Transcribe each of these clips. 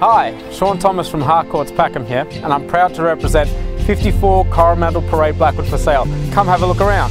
Hi, Shaun Thomas from Harcourts Packham here, and I'm proud to represent 54 Coromandel Parade Blackwood for sale. Come have a look around.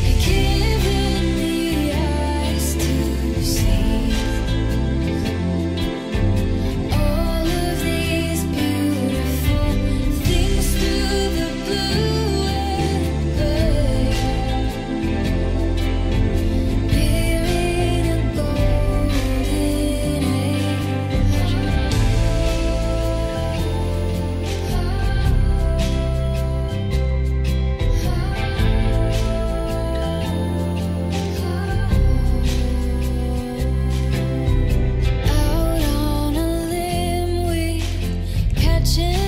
imagine